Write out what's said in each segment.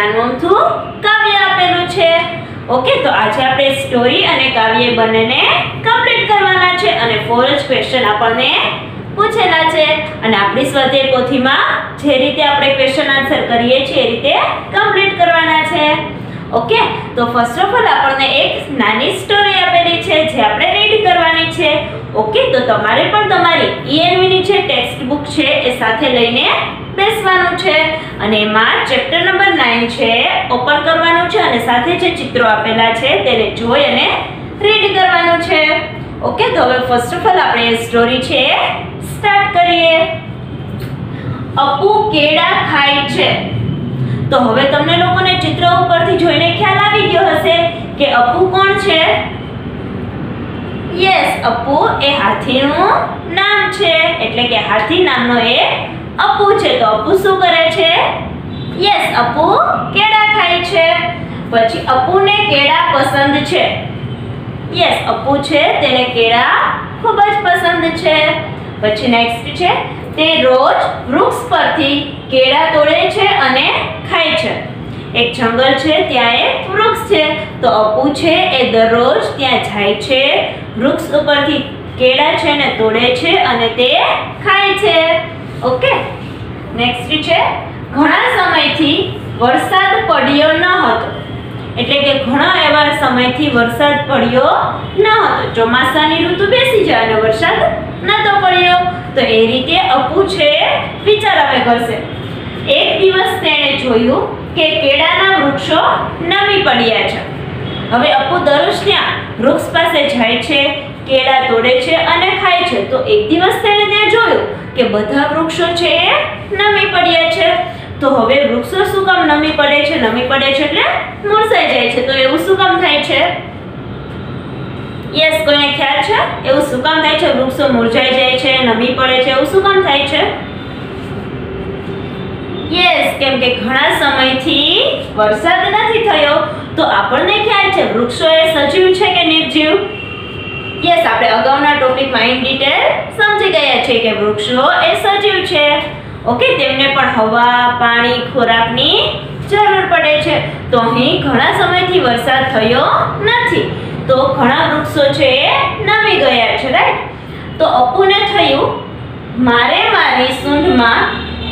અમથું કાવ્ય આપેલું છે. ઓકે તો આજે આપણે સ્ટોરી અને કાવ્ય બંનેને કમ્પ્લીટ કરવાના છે અને ફોર જ ક્વેશ્ચન આપણને પૂછેલા છે. અને આપણી સ્વાધ્યાય પોથીમાં જે રીતે આપણે ક્વેશ્ચન આન્સર કરીએ છીએ એ રીતે કમ્પ્લીટ કરવાના છે. ઓકે તો ફર્સ્ટ ઓફ ઓલ આપણને એક નાની સ્ટોરી આપેલી છે જે આપણે રીડ કરવાની છે. ઓકે તો તમારે પણ તમારી ઈએનવીની જે ટેક્સ્ટ બુક છે એ સાથે લઈને બેસવાનું છે અને એમાં ચેપ્ટર નંબર નાઇન છે ઓપન કરવાનું છે અને સાથે જે ચિત્રો આપેલા છે તેને જોઈ અને રીડ કરવાનું છે. ઓકે તો હવે ફર્સ્ટ ઓફ ઓલ આપણે સ્ટોરી છે સ્ટાર્ટ કરીએ. અપુ કેળા ખાય છે. તો હવે તમને લોકોને ચિત્ર ઉપરથી જોઈને ખ્યાલ આવી ગયો હશે કે અપુ કોણ છે? યસ અપુ એ હાથીનું નામ છે. એટલે કે હાથી નામનો એ અપુ છે તો અપુ શું કરે છે? યસ અપુ કેળા ખાય છે. પછી અપુને કેળા પસંદ છે. યસ અપુ છે, તેને કેળા ખૂબ જ પસંદ છે. પછી નેક્સ્ટ છે, તે રોજ વૃક્ષ પરથી કેળા તોડે છે અને ખાય છે. એક જંગલ છે, ત્યાં એક વૃક્ષ છે. તો અપુ છે, એ દરરોજ ત્યાં જાય છે, વૃક્ષ ઉપરથી કેળા છે ને તોડે છે અને તે ખાય છે. ઓકે નેક્સ્ટ છે, ઘણા સમયથી વરસાદ પડ્યો ન હતો. એટલે કે ઘણા એવા સમયથી વરસાદ પડ્યો ન હતો. ચોમાસાની ઋતુ બેસી જાય અને વરસાદ નતો પડ્યો. તો એ રીતે અપુ છે, વિચાર હવે કરશે. એક દિવસ તેણે જોયું કે કેળાના વૃક્ષો નમી પડ્યા છે. હવે અપુ દરરોજ ત્યાં વૃક્ષ પાસે જાય છે કેળા તોડે છે અને ખાય છે. તો એક દિવસ તેણે ત્યાં જોયું કે બધા વૃક્ષો છે એ નમી પડ્યા છે. તો હવે વૃક્ષો શું કામ નમી પડે છે? નમી પડે છે એટલે મુરઝાઈ જાય છે. તો એવું શું કામ થાય છે? યસ, કોઈને ખ્યાલ છે? એવું શું કામ થાય છે? વૃક્ષો મુરઝાઈ જાય છે, નમી પડે છે, એવું શું કામ થાય છે? યસ, કેમ કે ઘણા સમયથી વરસાદ નથી થયો. તો આપણને ખ્યાલ છે વૃક્ષો એ સજીવ છે કે નિર્જીવ? યસ આપણે અગાઉના ટોપિકમાં ઇન ડિટેલ સમજી ગયા છે કે વૃક્ષો એ સજીવ છે. ઓકે તેમને પણ હવા, પાણી, ખોરાકની જરૂર પડે છે. તો અહીં ઘણા સમયથી વરસાદ થયો નથી. તો ઘણા વૃક્ષો છે એ નમી ગયા છે રાઈટ તો અપુને થયું, મારે મારી સૂંઢમાં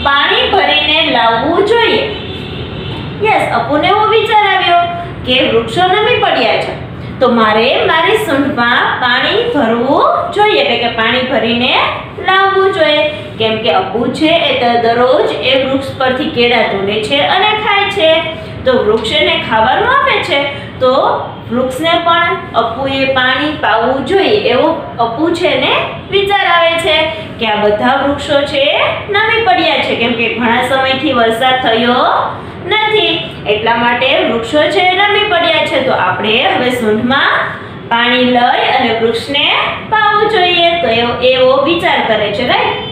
પાણી ભરીને લાવવું જોઈએ. યસ અપુને એવો વિચાર આવ્યો કે વૃક્ષો નમી પડ્યા છે. તો મારે મારી સૂંઢમાં પાણી ભરવું જોઈએ. એટલે કે પાણી ભરીને લાવવું જોઈએ. કેમ કે અપુ છે એ દરરોજ એ વૃક્ષ પરથી કેળા તોડે છે અને ખાય છે. તો વૃક્ષને ખાવાનું આપે છે. તો વૃક્ષને પણ અપુએ પાણી પાવું જોઈએ એવો અપુ છે ને વિચાર આવે છે કે આ બધા વૃક્ષો છે નમી પડ્યા છે. કેમ કે ઘણા સમયથી વરસાદ થયો નથી. એટલા માટે વૃક્ષો છે નમી પડ્યા છે. તો આપણે હવે સૂંઢમાં પાણી લઈ અને વૃક્ષને પાવું જોઈએ. તો એવો એવો વિચાર કરે છે રાઈટ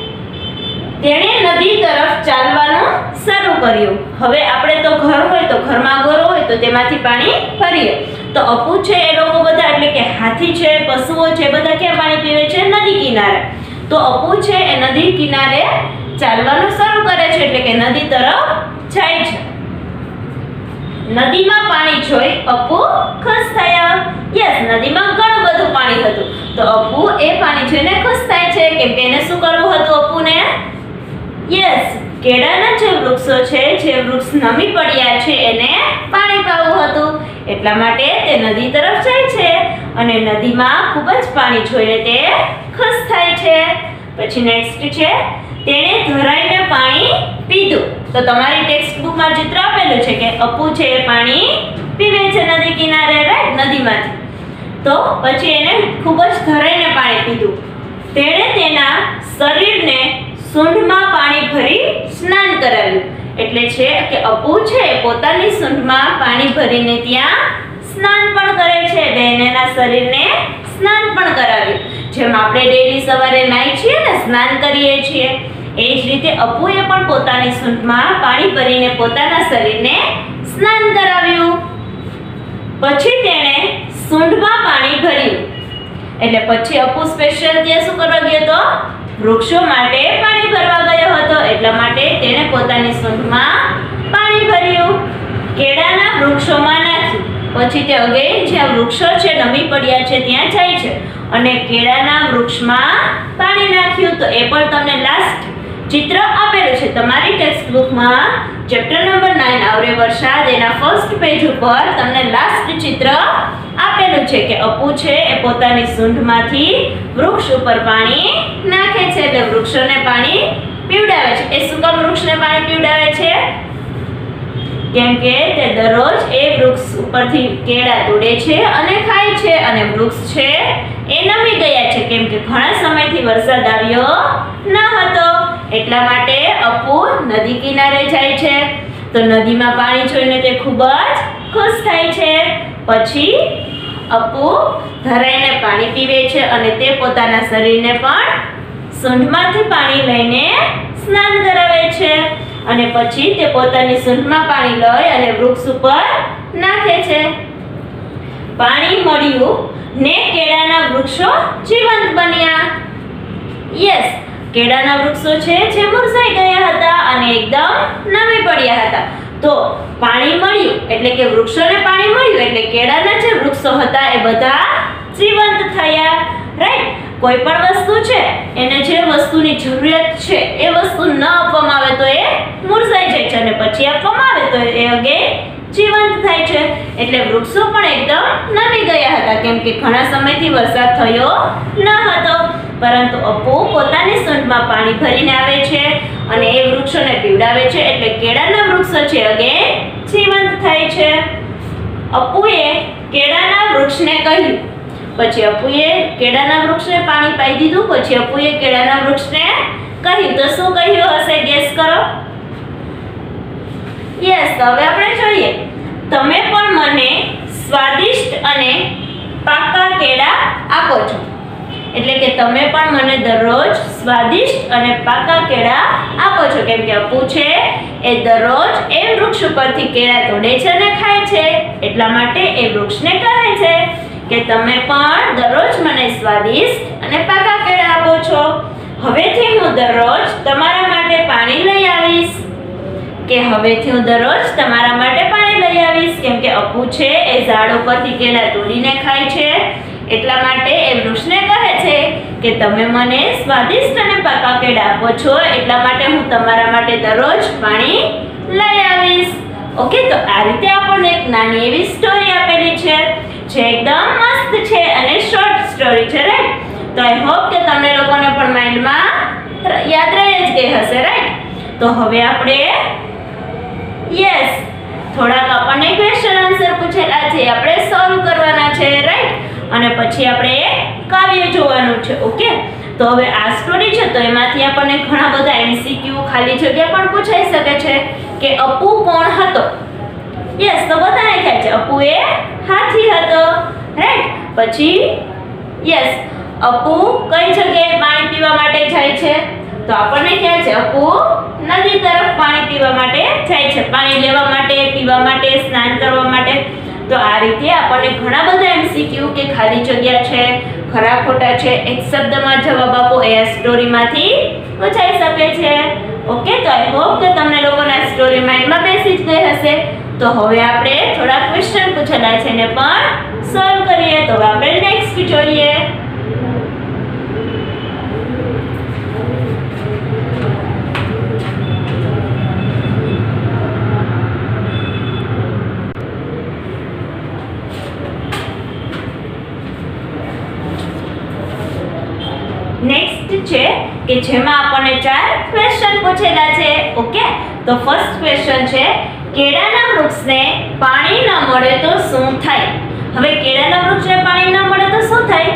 તેણે નદી તરફ ચાલવાનું શરૂ કર્યું. હવે આપણે તો ઘર હોય તો ઘરમાં ગોરો હોય તો તેમાંથી પાણી ભરીએ. તો અપુ છે એ લોકો બધા, એટલે કે હાથી છે, પશુઓ છે બધા ક્યાં પાણી પીવે છે? નદી કિનારે. તો અપુ છે એ નદી કિનારે ચાલવાનું શરૂ કરે છે, એટલે કે નદી તરફ જાય છે. નદીમાં પાણી જોઈ અપુ ખુશ થયા. યસ નદીમાં ઘણું બધું પાણી હતું. તો અપુ એ પાણી જોઈને ખુશ થાય છે. કેમ કે એને શું કરવું હતું અપુને? યસ કેળાના જે વૃક્ષો છે, જે વૃક્ષ નમી પડ્યા છે, એને પાણી પાવું હતું. એટલા માટે તે નદી તરફ જાય છે અને નદીમાં ખૂબ જ પાણી જોઈને તે ખુશ થાય છે. પછી નેક્સ્ટ છે તેણે ધરાઈને પાણી પીધું. તો તમારી ટેક્સ્ટ બુકમાં ચિત્ર આપેલું છે કે અપુ છે એ પાણી પીવે છે નદી કિનારે રાઈટ નદીમાંથી. તો પછી એને ખૂબ જ ધરાઈને પાણી પીધું. તેણે તેના શરીરને સૂંઢમાં પાણી ભરી સ્નાન કરાવ્યું. એટલે છે કે અપુ છે પોતાની સૂંઢમાં પાણી ભરીને ત્યાં સ્નાન પણ કરે છે. બહેનેના શરીરને સ્નાન પણ કરાવ્યું. જેમ આપણે ડેલી સવારે નાઈ છીએ ને સ્નાન કરીએ છીએ એ જ રીતે અપુએ પણ પોતાની સૂંઢમાં પાણી ભરીને પોતાના શરીરને સ્નાન કરાવ્યું. પછી તેણે સૂંઢમાં પાણી ભર્યું. એટલે પછી અપુ સ્પેશિયલ ત્યાં શું કરવા ગયો હતો વૃક્ષો માટે પાણી ભરવા ગયો હતો. એટલા માટે તેણે પોતાની સૂંઢમાં પાણી ભર્યું. કેળાના વૃક્ષોમાં નાખ્યું. પછી તે અગેન જ્યાં વૃક્ષો છે, નમી પડ્યા છે, ત્યાં જાય છે. અને કેળાના વૃક્ષમાં પાણી નાખ્યું. તો એ પણ તમને લાસ્ટ ચિત્ર આપેલું છે. તમારી ટેક્સ્ટ બુકમાં ચેપ્ટર નંબર 9 આવરે વરસાદ એના ફર્સ્ટ પેજ ઉપર તમને લાસ્ટ ચિત્ર આપેલું છે કે અપુ છે એ પોતાની સૂંઢમાંથી વૃક્ષ ઉપર પાણી નાખે છે એટલે વૃક્ષોને પાણી પીવડાવે છે. એ શું કામ વૃક્ષને પાણી પીવડાવે છે? કેમ કે તે દરરોજ એ વૃક્ષ ઉપરથી કેળા તોડે છે અને ખાય છે અને વૃક્ષ છે એ નમી ગયા છે. કેમ કે ઘણા સમયથી વરસાદ આવ્યો ન હતો. એટલા માટે અપુ નદી કિનારે જાય છે. તો નદીમાં પાણી જોઈને તે ખૂબ જ ખુશ થાય છે. પછી અપુ ધરાઈને પાણી પીવે છે અને તે પોતાના શરીરને પણ સૂંઢમાંથી પાણી લઈને સ્નાન કરાવે છે. અને પછી તે પોતાની સૂંઢમાં પાણી લઈ અને વૃક્ષ ઉપર નાખે છે. પાણી મળ્યું ને કેળાના વૃક્ષો જીવંત બન્યા. યસ કેળાના વૃક્ષો છે જે મુરઝાઈ ગયા હતા અને એકદમ નમી પડ્યા હતા. તો પાણી મળ્યું, એટલે કે વૃક્ષોને પાણી મળ્યું, એટલે કેળાના જે વૃક્ષો હતા એ બધા જીવંત થયા. રાઈટ કોઈ પણ વસ્તુ છે, એને જે વસ્તુની જરૂરિયાત છે, એ વસ્તુ ન આપવામાં આવે તો એ મુરઝાઈ જાય છે અને પછી આપવામાં આવે તો એ અગે જીવંત થાય છે. એટલે વૃક્ષો પણ એકદમ નમી ગયા હતા. કેમ કે ઘણા સમયથી વરસાદ થયો ન હતો. પરંતુ અપો પોતાની સૂંઢમાં પાણી ભરીને આવે છે અને એ વૃક્ષોને પીવડાવે છે. એટલે કેળાના વૃક્ષો છે અગે જીવંત થાય છે. અપુએ કેળાના વૃક્ષને કહ્યું. પછી અપુએ કેળાના વૃક્ષને પાણી પાઈ દીધું. પછી અપુએ કેળાના વૃક્ષને કહ્યું. તો શું કહ્યું હશે? ગેસ કરો. યસ હવે આપણે જોઈએ. તમે પણ મને સ્વાદિષ્ટ અને પાકા કેળા આપો છો. એટલે કે તમે પણ મને દરરોજ સ્વાદિષ્ટ અને પાકા કેળા આપો છો. કેમ કે અપુ છે એ દરરોજ એ વૃક્ષ ઉપરથી કેળા તોડે છે અને ખાય છે. એટલા માટે એ વૃક્ષને કહે છે કે તમે પણ દરરોજ મને સ્વાદિષ્ટ અને પાકા કેળા આપો છો. હવેથી હું દરરોજ તમારા માટે પાણી લઈ આવીશ. કે હવેથી હું દરરોજ તમારા માટે પાણી લઈ આવીશ. કેમ કે અપુ છે, એ ઝાડ ઉપરથી કેળા તોડીને ખાય છે. એટલા માટે એ વૃક્ષને કહે છે કે તમે મને સ્વાદિષ્ટ અને પાકા કેળા આપો છો. એટલા માટે હું તમારા માટે દરરોજ પાણી લઈ આવીશ. ઓકે, તો આ રીતે આપણને એક નાની એવી સ્ટોરી આપેલી છે, જે એકદમ મસ્ત છે અને શોર્ટ સ્ટોરી છે રાઈટ તો આઈ હોપ કે તમને લોકોને પણ માઇન્ડમાં યાદ રહી જ ગઈ હશે રાઈટ તો હવે આપણે યસ થોડાક આપણને ક્વેશ્ચન આન્સર પૂછેલા છે. આપણે સોલ્વ કરવાના છે રાઈટ અને પછી આપણે કાવ્ય જોવાનું છે ઓકે તો હવે આ સ્ટોરી છે, તો એમાંથી આપણને ઘણા બધા એમસીક્યુ ખાલી જગ્યા પણ પૂછાઈ શકે છે કે અપુ કોણ હતો? યસ તો બધાને ખ્યાલ છે અપુ એ હાથી હતો રાઈટ પછી યસ અપુ કઈ જગ્યાએ પાણી પીવા માટે જાય છે? તો આપણને ક્યાં છે, અપુ, નદી તરફ પાણી પીવા માટે જાય છે. પાણી લેવા માટે, પીવા માટે, સ્નાન કરવા માટે. તો આ રીતે આપણને ઘણા બધા એમસીક્યુ કે ખાલી જગ્યા છે, ખરા ખોટા છે, એક શબ્દમાં જવાબ આપો, એ આ સ્ટોરીમાંથી પૂછાઈ શકે છે. ઓકે, તો આઈ હોપ કે તમને લોકોને સ્ટોરી માઇન્ડમાં બેસી જ ગઈ હશે. તો હવે આપણે થોડા ક્વેશ્ચન પૂછેલા છે ને પણ સોલ્વ કરીએ. તો હવે આપણે નેક્સ્ટ જોઈએ નેક્સ્ટ છે કે જેમાં આપણને ચાર ક્વેશ્ચન પૂછેલા છે ઓકે તો ફર્સ્ટ ક્વેશ્ચન છે, કેળાના વૃક્ષને પાણી ન મળે તો શું થાય? હવે કેળાના વૃક્ષને પાણી ન મળે તો શું થાય?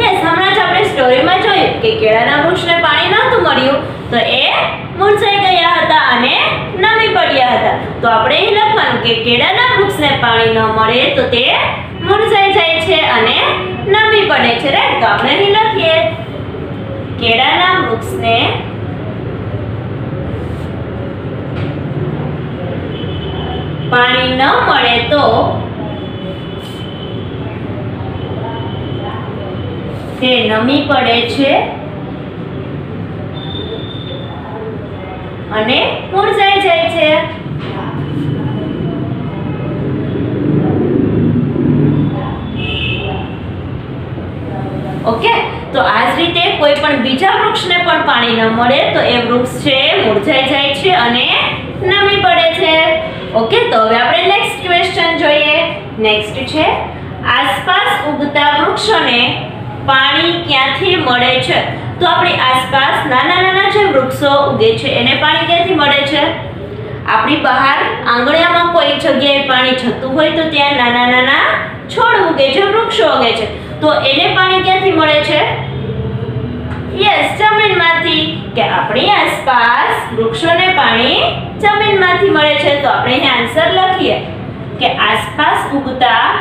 યસ હમણાં જ આપણે સ્ટોરીમાં જોયું કે કેળાના વૃક્ષને પાણી નહોતું મળ્યું, તો એ મુરઝાઈ ગયા હતા અને નમી પડ્યા હતા. તો આપણે એ લખવાનું કે કેળાના વૃક્ષને પાણી ન મળે તો તે મુરઝાઈ જાય છે અને નમી પડે છે રાઈટ તો આપણે અહીં લખીએ. કેળાના વૃક્ષને પાણી ન મળે તો તે નમી પડે છે અને મુરઝાઈ જાય છે. ઓકે? કોઈ પણ બીજા વૃક્ષને પણ પાણી ન મળે તો એ વૃક્ષ છે મુરઝાઈ જાય છે અને નમી પડે છે. ઓકે તો હવે આપણે નેક્સ્ટ ક્વેશ્ચન જોઈએ. નેક્સ્ટ છે, આસપાસ ઉગતા વૃક્ષોને પાણી ક્યાંથી મળે છે? તો આપણી આસપાસ નાના નાના જે વૃક્ષો ઉગે છે, એને પાણી ક્યાંથી મળે છે? આપણી બહાર આંગણામાં કોઈ જગ્યાએ પાણી જતું હોય તો ત્યાં નાના નાના છોડ ઉગે છે, વૃક્ષો ઉગે છે. તો એને પાણી ક્યાંથી મળે છે? યસ, જમીનમાંથી. કે આપણી આસપાસ વૃક્ષોને પાણી જમીનમાંથી મળે છે. તો આપણે અહીં આન્સર લખીએ. કે આસપાસ ઉગતા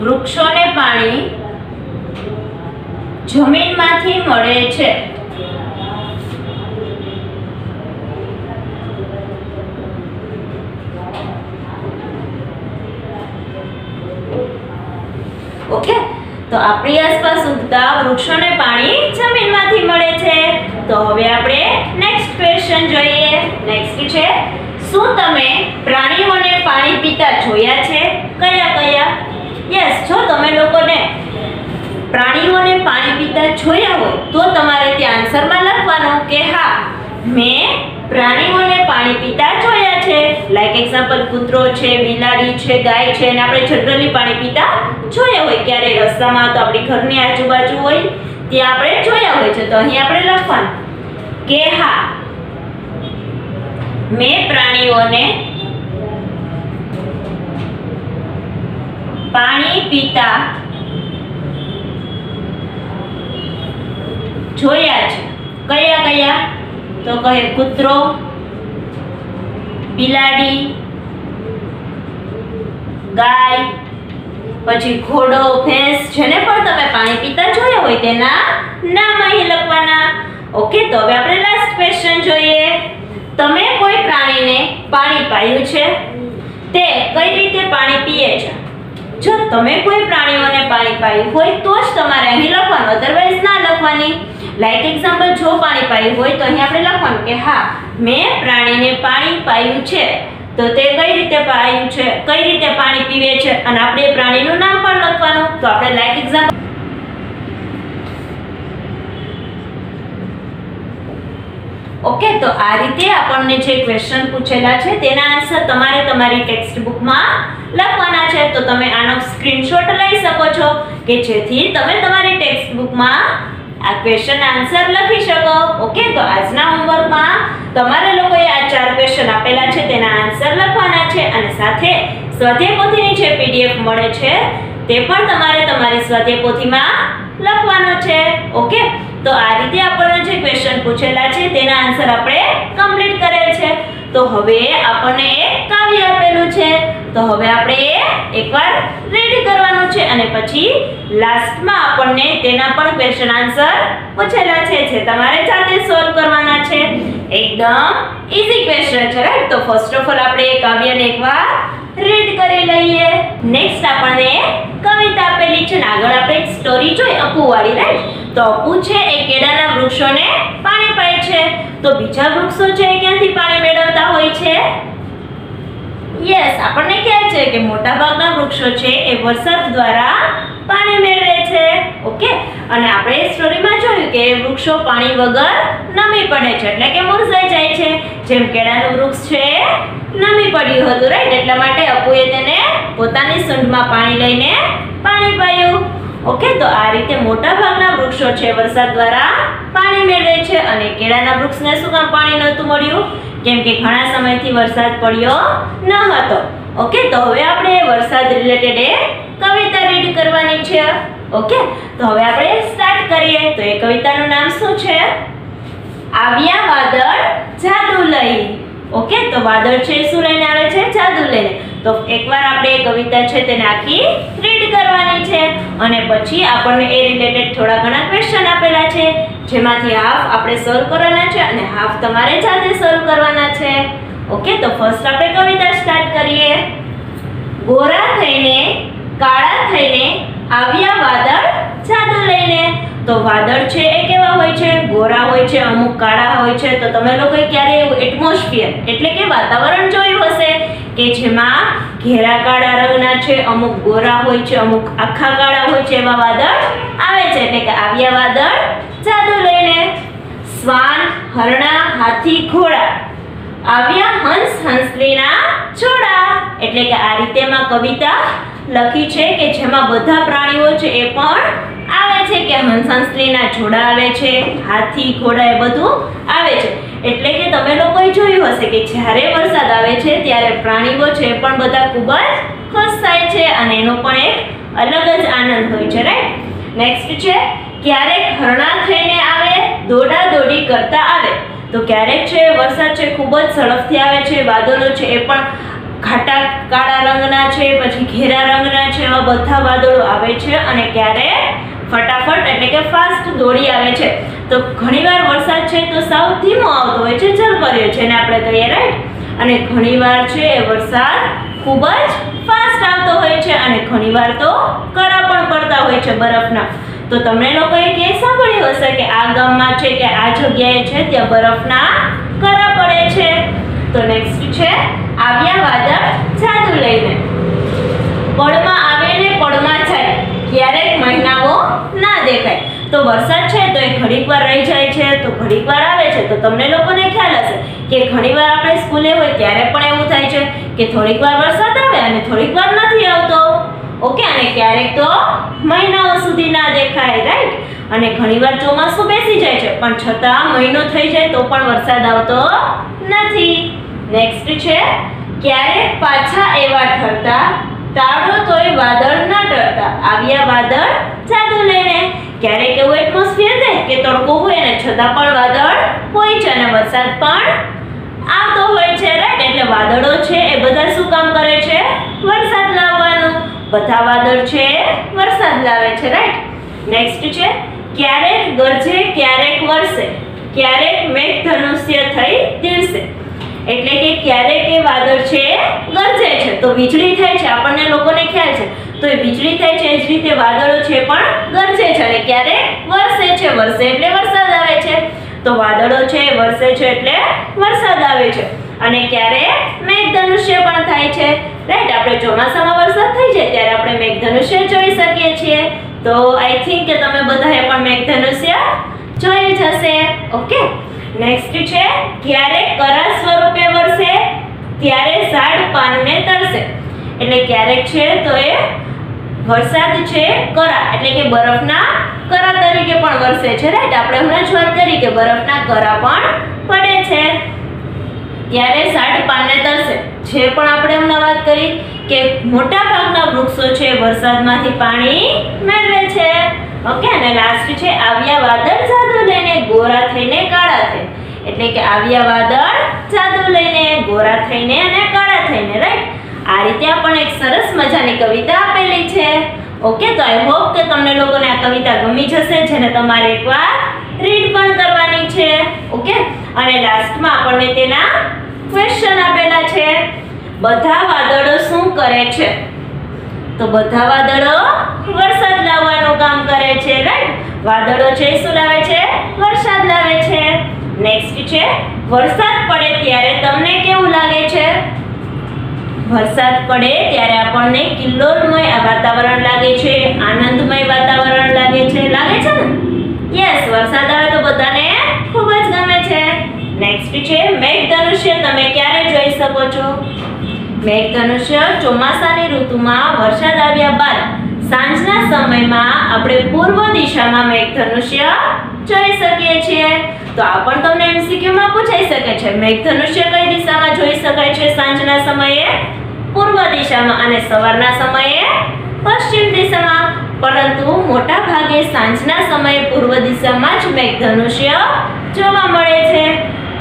વૃક્ષોને પાણી જમીનમાંથી મળે છે. ઓકે? તો આપણી આસપાસ ઉગતા વૃક્ષોને પાણી જમીનમાંથી મળે છે. તો હવે આપણે નેક્સ્ટ ક્વેશ્ચન જોઈએ. નેક્સ્ટ છે, શું તમે પ્રાણીઓને પાણી પીતા જોયા છે? કયા કયા? યસ જો તમે લોકોને પ્રાણીઓને પાણી પીતા જોયા હોય, તો તમારે ત્યાં આન્સરમાં લખવાનું કે હા, મેં પ્રાણીઓને પાણી પીતા જોયા છે. લાઈક એક્ઝામ્પલ કૂતરો છે, બિલાડી છે, ગાય છે, અને આપણે જનરલી પાણી પીતા જોયા હોય. ક્યારે રસ્તામાં તો આપણી ઘરની આજુબાજુ હોય, ત્યાં આપણે જોયા હોય છે. તો અહીં આપણે લખવાનું કે હા, મેં પ્રાણીઓને પાણી પીતા જોયા છે. કયા કયા? તો કહે, કૂતરો, બિલાડી, ગાય, પછી ઘોડો, ભેંસ, જેને પણ તમે પાણી પીતા જોયા હોય તેના નામ અહીં લખવાના. ઓકે, તો હવે આપણે લાસ્ટ ક્વેશ્ચન જોઈએ. તમે કોઈ પ્રાણીને પાણી પાયું છે? તે કઈ રીતે પાણી પીએ છે? જો તમે કોઈ પ્રાણીઓને પાણી પાયું હોય તો જ તમારે અહીં લખવાનું અધરવાઇઝ ના લખવાની. લાઈક એક્ઝામ્પલ જો પાણી પાયું હોય તો અહીં આપણે લખવાનું કે હા, મેં પ્રાણીને પાણી પાયું છે. તો તે કઈ રીતે પાયું છે? કઈ રીતે પાણી પીવે છે? અને આપણે પ્રાણીનું નામ પણ લખવાનું. તો આપણે લાઈક એક્ઝામ્પલ ઓકે તો આ રીતે આપણને જે ક્વેશ્ચન પૂછેલા છે, તેના આન્સર તમારે તમારી ટેક્સ્ટ બુકમાં લખવાના છે. તો તમે આનો સ્ક્રીનશોટ લઈ શકો છો કે જેથી તમે તમારી ટેક્સ્ટ બુકમાં આ ક્વેશ્ચન આન્સર લખી શકો. ઓકે તો આજના હોમવર્કમાં તમારે લોકોએ આ ચાર ક્વેશ્ચન આપેલા છે, તેના આન્સર લખવાના છે અને સાથે સ્વાધ્યાય પોથીની જે પીડીએફ મળે છે, તે પણ તમારે તમારી સ્વાધ્યાય પોથીમાં લખવાનો છે. ઓકે તો આ રીતે આપણને જે ક્વેશ્ચન પૂછેલા છે, તેના આન્સર આપણે કમ્પ્લીટ કરેલ છે. તો હવે આપણને એક કાવ્ય આપેલું છે. તો હવે આપણે એકવાર રીડ કરવાનું છે અને પછી લાસ્ટમાં આપણને તેના પણ ક્વેશ્ચન આન્સર પૂછેલા છે, જે તમારે જાતે સોલ્વ કરવાના છે. એકદમ ઈઝી ક્વેશ્ચન છે રાઈટ તો ફર્સ્ટ ઓફ ઓલ આપણે એ કાવ્યને એકવાર રીડ કરી લઈએ. નેક્સ્ટ આપણને કવિતા આપેલી છે ને આગળ આપણે એક સ્ટોરી જોઈ અપુવાળી રાઈટ તો અપુ છે એ કેળાના વૃક્ષોને પાણી પાય છે. તો બીજા વૃક્ષો છે એ ક્યાંથી પાણી મેળવતા હોય છે? યસ આપણને ખ્યાલ છે કે મોટા ભાગના વૃક્ષો છે એ વરસાદ દ્વારા પાણી મેળવે છે. ઓકે અને આપણે સ્ટોરીમાં જોયું કે વૃક્ષો પાણી વગર નમી પડે છે, એટલે કે મુરઝાઈ જાય છે. જેમ કેળાનું વૃક્ષ છે, નમી પડ્યું હતું રાઈટ એટલા માટે અપુએ તેને પોતાની સૂંઢમાં પાણી લઈને પાણી પાયું. ઓકે તો આ રીતે મોટા ભાગના વૃક્ષો છે, વરસાદ દ્વારા પાણી મેળવે છે અને કેળાના વૃક્ષને શું કામ પાણી નહોતું મળ્યું? કેમ કે ઘણા સમયથી વરસાદ પડ્યો ન હતો. ઓકે તો હવે આપણે વરસાદ રિલેટેડ એ કવિતા રીડ કરવાની છે. ઓકે તો હવે આપણે સ્ટાર્ટ કરીએ. તો એ કવિતાનું નામ શું છે? આવ્યા વાદળ જાદુ લઈ. ઓકે તો વાદળ છે શું લઈને આવે છે? જાદુ લઈને. તો એકવાર આપણે એ કવિતા છે તેને આખી રીડ કરવાની છે અને પછી આપણને એ રિલેટેડ થોડા ઘણા ક્વેશ્ચન આપેલા છે, જેમાંથી હાફ આપણે સોલ્વ કરવાના છે અને હાફ તમારે જાતે સોલ્વ કરવાના છે. ઓકે તો ફર્સ્ટ આપણે કવિતા સ્ટાર્ટ કરીએ. ગોરા થઈને, કાળા થઈને આવ્યા વાદળ જાદુ લઈને. તો વાદળ છે એ કેવા હોય છે? ગોરા હોય છે, અમુક કાળા હોય છે. તો તમે લોકોએ ક્યારે એવું એટમોસ્ફિયર એટલે કે વાતાવરણ જોયું હશે. કે જેમાં ઘેરા કાળા રંગના છે, અમુક ગોરા હોય છે, અમુક આખા કાળા હોય છે એવા વાદળ આવે છે. એટલે કે આવ્યા વાદળ જાદુ લઈને. શ્વાન, હરણા, હાથી, ઘોડા. આવ્યા હંસ, હંસલીના છોડા. એટલે કે આ રીતે માં કવિતા લખી છે કે જેમાં બધા પ્રાણીઓ છે એ પણ આવે છે કે હંસ હંસલીના જોડા આવે છે, હાથી, ઘોડા એ બધું આવે છે. એટલે કે તમે લોકોએ જોયું હશે કે જ્યારે વરસાદ આવે છે ત્યારે પ્રાણીઓ છે એ પણ બધા ખૂબ જ ખુશ થાય છે અને એનો પણ એક અલગ જ આનંદ હોય છે રાઈટ નેક્સ્ટ છે, ક્યારેક હરણા થઈને આવે, દોડા દોડી કરતા આવે. તો ક્યારેક છે, વરસાદ છે, ખૂબ જ ઝડપથી આવે છે, વાદળો છે, એ પણ ઘાટા કાળા રંગના છે, પછી ઘેરા રંગના છે એવા બધા વાદળો આવે છે અને ક્યારે? ફટાફટ, એટલે કે ફાસ્ટ દોડી આવે છે. તો ઘણીવાર વરસાદ છે તો સાવ ધીમો આવતો હોય છે, ઝરપર્યો એને આપણે કહીએ રાઈટ અને ઘણીવાર છે એ વરસાદ ખૂબ જ ફાસ્ટ આવતો હોય છે અને ઘણીવાર તો કરા પણ પડતા હોય છે બરફના. તો તમને લોકોએ કે સાંભળ્યું હશે કે આ ગામમાં છે કે આ જગ્યાએ છે ત્યાં બરફના કરા પડે છે? તો નેક્સ્ટ છે આવ્યા વાદળ જાદુ લઈને. પળમાં આવે ને પળમાં જાય. ક્યારેક મહિનાઓ ના દેખાય. તો વરસાદ છે તો એ ઘડીક વાર રહી જાય છે, તો ઘડીક વાર આવે છે. તો તમને લોકોને ખ્યાલ હશે કે ઘણી વાર આપણે સ્કૂલે હોય ત્યારે પણ એવું થાય છે કે થોડીક વાર વરસાદ આવે અને થોડીક વાર નથી આવતો. ઓકે, અને ક્યારેક તો મહિનાઓ સુધી ના દેખાય રાઈટ અને ઘણીવાર ચોમાસું બેસી જાય છે. પણ છતાં મહિનો થઈ જાય તો પણ વરસાદ આવતો નથી. નેક્સ્ટ છે, ક્યારેક પાછા એવા ઠરતા તાળો તોય વાદળ ના ડરતા આવ્યા વાદળ જાદુ લઈને ક્યારેક એવું એટમોસ્ફિયર દે કે તડકો હોય ને છતાં પણ વાદળ હોય છે અને વરસાદ પણ આવતો હોય છે રાઈટ એટલે વાદળો છે એ બધા શું કામ કરે છે? વરસાદ લાવવાનું. બધા વાદળ છે વરસાદ લાવે છે રાઈટ નેક્સ્ટ છે, ક્યારેક ગરજે ક્યારેક વરસે. ક્યારેક મેઘ ધનુષ્ય થઈ દિવસે એટલે કે ક્યારે એ વાદળ છે, ગરજે છે. તો વીજળી થાય છે, આપણને લોકોને ખ્યાલ છે. તો એ વીજળી થાય છે, એ જ રીતે વાદળો છે પણ ગરજે છે. અને ક્યારે? વરસે છે વરસે એટલે વરસાદ આવે છે. તો વાદળો છે વરસે છે એટલે વરસાદ આવે છે. અને ક્યારે? મેઘધનુષ્ય પણ થાય છે. રાઈટ આપણે ચોમાસામાં વરસાદ થઈ જાય ત્યારે આપણે મેઘધનુષ્ય જોઈ શકીએ છીએ. તો આઈ થિંક કે તમે બધાએ પણ મેઘધનુષ્ય જોઈ જ હશે. ઓકે નેક્સ્ટ છે ક્યારેક કરા સ્વરૂપે વરસે? ત્યારે ઝાડ પાનને તરસે. એટલે ક્યારેક છે તો એ વરસાદ છે કરા, એટલે કે બરફના કરા તરીકે પણ વરસે છે રાઈટ આપણે હમણાં જ વાત કરી કે બરફના કરા પણ પડે છે. ત્યારે ઝાડ પાનને તરસે. જે પણ આપણે હમણાં વાત કરી કે મોટા ભાગના વૃક્ષો છે, વરસાદમાંથી પાણી મેળવે છે. ઓકે, અને લાસ્ટ છે આવ્યા વાદળ જાદુ લઈને ગોરા થઈને કાળા થઈ એટલે કે આવ્યા વાદળ જાદુ લઈને ગોરા થઈને અને કાળા થઈને રાઈટ આ રીતે આપણને એક સરસ મજાની કવિતા આપેલી છે. ઓકે, તો આઈ હોપ કે તમને લોકોને આ કવિતા ગમી જશે, જેને તમારે એકવાર રીડ પણ કરવાની છે. ઓકે, અને લાસ્ટમાં આપણને તેના ક્વેશ્ચન આપેલા છે. બધા વાદળો શું કરે છે? તો બધા વાદળો વરસાદ લાવવાનું કામ કરે છે રાઈટ વાદળો છે શું લાવે છે? વરસાદ લાવે છે. નેક્સ્ટ છે, વરસાદ પડે ત્યારે તમને કેવું લાગે છે? વરસાદ પડે ત્યારે આપણને કિલ્લોલમય વાતાવરણ લાગે છે, આનંદમય વાતાવરણ લાગે છે. લાગે છે ને? યસ વરસાદ આવે તો બધાને ખૂબ જ ગમે છે. નેક્સ્ટ છે મેઘ ધનુષ્ય તમે ક્યારે જોઈ શકો છો? મેઘધનુષ્ય ચોમાસાની ઋતુમાં વરસાદ આવ્યા બાદ સાંજના સમયમાં આપણે પૂર્વ દિશામાં મેઘધનુષ્ય જોઈ શકીએ છીએ. તો આ પણ તમને MCQ માં પૂછાઈ શકે છે. મેઘધનુષ્ય કઈ દિશામાં જોઈ શકાય છે સાંજના સમયે? પૂર્વ દિશામાં અને સવારના સમયે પશ્ચિમ દિશામાં. પરંતુ મોટા ભાગે સાંજના સમયે પૂર્વ દિશામાં જ મેઘધનુષ્ય જોવા મળે છે.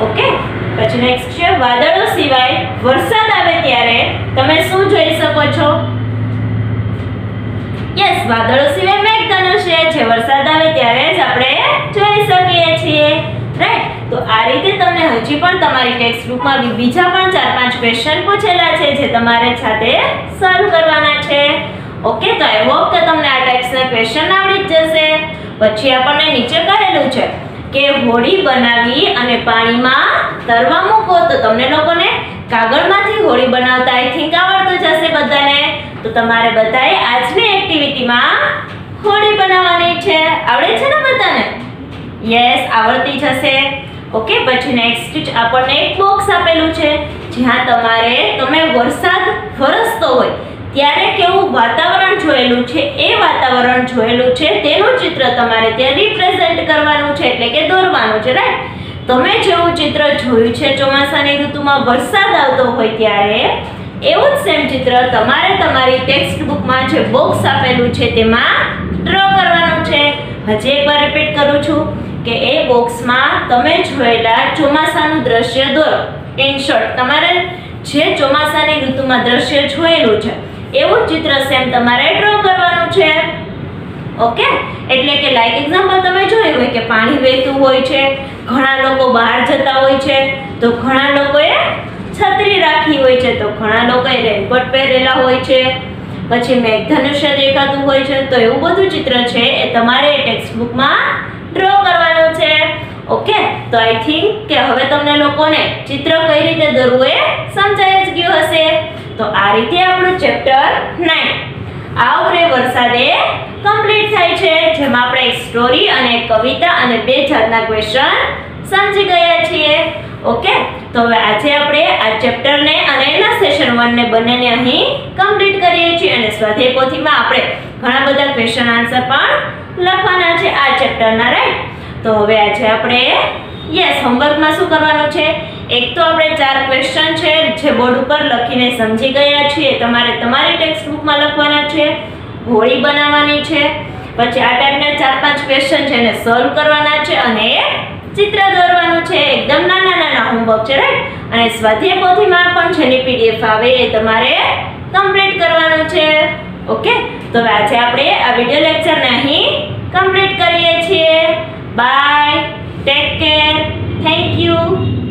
ઓકે? પછી નેક્સ્ટ છે, વાદળો સિવાય વરસાદ આવે ત્યારે તમે શું જોઈ શકો છો? યસ વાદળો સિવાય મેઘધનુષ છે. વરસાદ આવે ત્યારે જ આપણે જોઈ શકીએ છીએ. રાઈટ તો આ રીતે તમને હજી પણ તમારી ટેક્સ્ટ બુકમાં બીજા પણ ચાર પાંચ ક્વેશ્ચન પૂછેલા છે, જે તમારે સાથે સોલ્વ કરવાના છે. ઓકે તો આઈ હોપ કે તમને આ ટાઈપ્સના ક્વેશ્ચન આવડી જ જશે. પછી આપણને નીચે કહેલું છે કે હોળી બનાવી અને પાણીમાં તરવા મૂકો. તો તમને લોકોને કાગળમાંથી હોળી બનાવતા આઈ થિંક આવડતું જશે બધાને. તો તમારે બધાએ આજની એક્ટિવિટીમાં હોળી બનાવવાની છે. આવડે છે ને બધાને? યસ, આવડતી જશે ઓકે, પછી નેક્સ્ટ આપણને એક બોક્સ આપેલું છે. જ્યાં તમારે, તમે વરસાદ વરસતો હોય ત્યારે કેવું વાતાવરણ જોયેલું છે, એ વાતાવરણ જોયેલું છે, તેનું ચિત્ર તમારે ત્યાં રિપ્રેઝેન્ટ કરવાનું છે, એટલે કે દોરવાનું છે રાઈટ તમે જેવું ચિત્ર જોયું છે, ચોમાસાની ઋતુમાં વરસાદ આવતો હોય ત્યારે, એવું જ સેમ ચિત્ર તમારે તમારી ટેક્સ્ટ બુકમાં જે બોક્સ આપેલું છે, તેમાં ડ્રો કરવાનું છે. હજી એકવાર રિપીટ કરું છું કે એ બોક્સમાં તમે જોયેલા ચોમાસાનું દ્રશ્ય દોરો. ઇન શોર્ટ તમારે જે ચોમાસાની ઋતુમાં દ્રશ્ય જોયેલું છે એવું ચિત્ર સેમ તમારે ડ્રો કરવાનું છે. ઓકે એટલે કે લાઈક એક્ઝામ્પલ તમે જોયું હોય કે પાણી વહેતું હોય છે, ઘણા લોકો બહાર જતા હોય છે, તો ઘણા લોકોએ છત્રી રાખી હોય છે, તો ઘણા લોકોએ રેનકોટ પહેરેલા હોય છે. પછી મેઘધનુષ્ય દેખાતું હોય છે, તો એવું બધું ચિત્ર છે એ તમારે ટેક્સ્ટ બુકમાં ડ્રો કરવાનું છે. ઓકે તો આઈ થિંક કે હવે તમને લોકોને ચિત્ર કઈ રીતે દોરવું એ સમજાઈ જ ગયું હશે. તો આ રીતે આપણું ચેપ્ટર નાઇન આવરે વરસાદે કમ્પ્લીટ થાય છે, જેમાં આપણે એક સ્ટોરી અને કવિતા અને બે જાતના ક્વેશ્ચન સમજી ગયા છીએ. ઓકે તો હવે આજે આપણે આ ચેપ્ટરને અને એના સેશન 1 ને બંનેને અહીં કમ્પ્લીટ કરીએ છીએ અને સ્વાધ્યાય પોથીમાં આપણે ઘણા બધા ક્વેશ્ચન આન્સર પણ લખવાના છે આ ચેપ્ટરના રાઈટ તો હવે આજે આપણે યસ હોમવર્કમાં શું કરવાનું છે? એક તો આપણે ચાર ક્વેશ્ચન છે, જે બોર્ડ ઉપર લખીને સમજી ગયા છીએ. તમારે તમારી ટેક્સ્ટ બુકમાં લખવાના છે, હોળી બનાવવાની છે, પછી આ ટાઈપના ચાર પાંચ ક્વેશ્ચન છે એને સોલ્વ કરવાના છે અને ચિત્ર દોરવાનું છે. એકદમ નાના નાના હોમવર્ક છે રાઈટ અને સ્વાધ્યાય પોથીમાં પણ જેની પીડીએફ આવે એ તમારે કમ્પ્લીટ કરવાનું છે. ઓકે તો આજે આપણે આ વિડિયો લેક્ચરને અહીં કમ્પ્લીટ કરીએ છીએ. Bye Take care. Thank you.